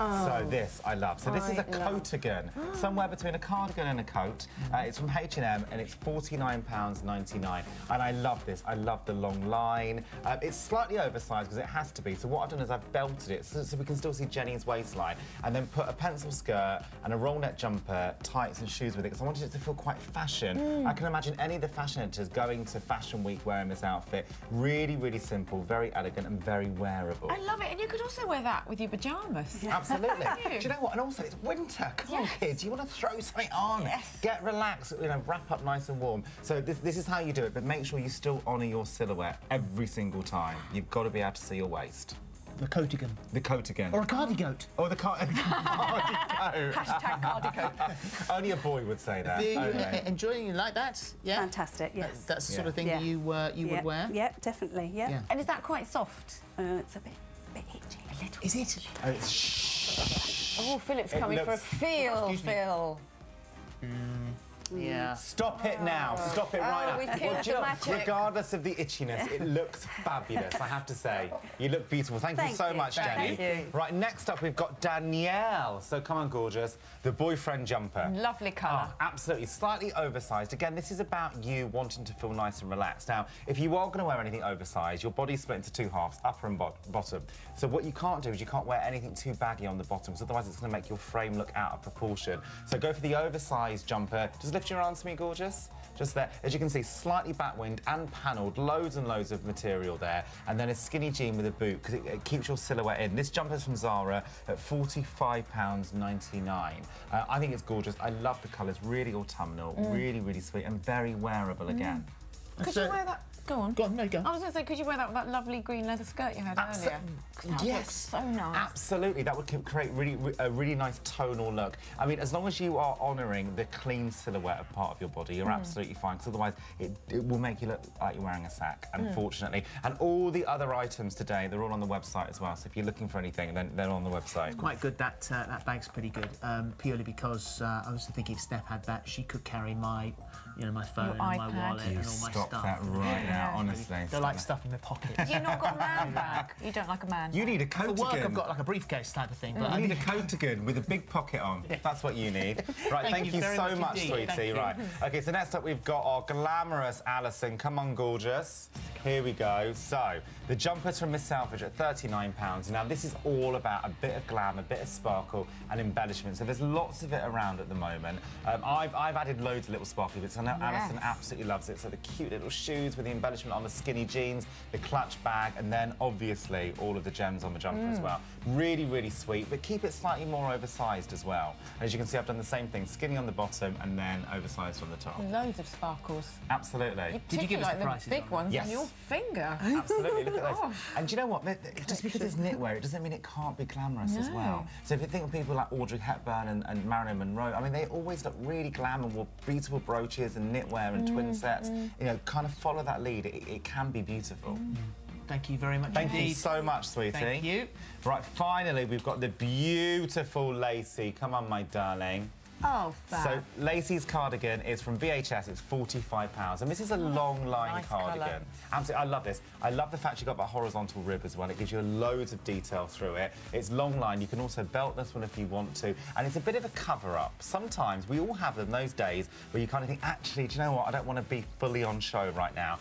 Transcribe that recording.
So this I love. So this is a love- coatigan, somewhere between a cardigan and a coat. Uh, it's from H&M and it's £49.99. And I love this. I love the long line. Uh, it's slightly oversized because it has to be. So what I've done is I've belted it so, so we can still see Jenny's waistline and then put a pencil skirt and a roll neck jumper, tights and shoes with it because I wanted it to feel quite fashion. I can imagine any of the fashion editors going to Fashion Week wearing this outfit. Really, really simple, very elegant and very wearable. I love it. And you could also wear that with your pyjamas. Absolutely. You? Do you know what? And also, it's winter. Come on, Yes. kids. You want to throw something on. Yes. Get relaxed. You know, wrap up nice and warm. So this, this is how you do it. But make sure you still honour your silhouette every single time. You've got to be able to see your waist. The coatigan. The coat again. Or a cardigoat. or the car- cardigan. Hashtag cardigan. Only a boy would say that. Are you Only. uh, enjoying it like that? Yeah. Fantastic, yes. That's the sort of thing Yeah. you uh, you yeah. would wear. Yeah, definitely. Yeah. Yeah. and is that quite soft? Uh, it's a bit, bit itchy. A little. Is it? Oh, it's shh. Oh, Phillip's coming for a feel, Phil. me. Phil. Yeah. Stop it now. Stop it right Oh, now. Well, killed you know, regardless of the itchiness, it looks fabulous, I have to say. You look beautiful. Thank, you so you. much, Thank Jenny. you. Right, next up we've got Danielle. So come on, gorgeous. The boyfriend jumper. Lovely colour. Oh, absolutely. Slightly oversized. Again, this is about you wanting to feel nice and relaxed. Now, if you are going to wear anything oversized, your body's split into two halves, upper and bo bottom. So what you can't do is you can't wear anything too baggy on the bottom, because otherwise it's going to make your frame look out of proportion. So go for the oversized jumper. Just lift your arms to me, gorgeous. Just there. As you can see, slightly batwing and panelled, loads and loads of material there. And then a skinny jean with a boot, because it, it keeps your silhouette in. This jumper's from Zara at £45.99. Uh, I think it's gorgeous. I love the colours, really autumnal, really, really sweet, and very wearable again. Could So- you wear that? Go on. Go on, no, go. I was going to say, could you wear that that lovely green leather skirt you had Abso- earlier? 'Cause that would look Yes, so nice. Absolutely, that would create really a really nice tonal look. I mean, as long as you are honouring the clean silhouette of part of your body, you're absolutely fine. Because otherwise, it, it will make you look like you're wearing a sack. Unfortunately, and all the other items today, they're all on the website as well. So if you're looking for anything, then they're on the website. Quite good. That uh, that bag's pretty good. Um, purely because uh, I was thinking if Steph had that, she could carry my, you know, my phone Your and my wallet You and all my stop stuff. that right now, Yeah. honestly. They're stop like stuff in my pockets. You've not got a man bag. You don't like a man You bag. need a coat. For coat work. I've got like a briefcase type of thing. But You I need a coatigan with a big pocket on. That's what you need. Right, thank, Thank you, you so much much, indeed. Thank sweetie. you. Right. Okay, so next up we've got our glamorous Alison. Come on, gorgeous. Here we go. So, the jumpers from Miss Selfridge at £39. Now, this is all about a bit of glam, a bit of sparkle and embellishment. So there's lots of it around at the moment. Um, I've, I've added loads of little sparkly bits. I know Alison absolutely loves it. So the cute little shoes with the embellishment on the skinny jeans, the clutch bag, and then obviously all of the gems on the jumper as mm. well. Really, really sweet, but keep it slightly more oversized as well. As you can see, I've done the same thing, skinny on the bottom and then oversized on the top. Loads of sparkles. Absolutely. Did you give us Particularly the like prices the big on ones Yes. on your finger. Absolutely, look at those. Gosh. And do you know what? The- the- Just because it's knitwear, it doesn't mean it can't be glamorous as well. So if you think of people like Audrey Hepburn and, and Marilyn Monroe, I mean, they always look really glam and wore beautiful brooches and knitwear and twin mm, sets. Mm. You know, kind of follow that lead. It, it can be beautiful. Mm. Thank you very much Thank indeed. you so much, sweetie. Thank you. Right, finally, we've got the beautiful Lacey. Come on, my darling. Oh, fab. So Lacey's cardigan is from BHS. It's forty-five pounds, and this is a oh, long line nice cardigan. colour. Absolutely, I love this. I love the fact you've got that horizontal rib as well. It gives you loads of detail through it. It's long line. You can also belt this one if you want to, and it's a bit of a cover-up. Sometimes we all have them those days where you kind of think, actually, do you know what? I don't want to be fully on show right now.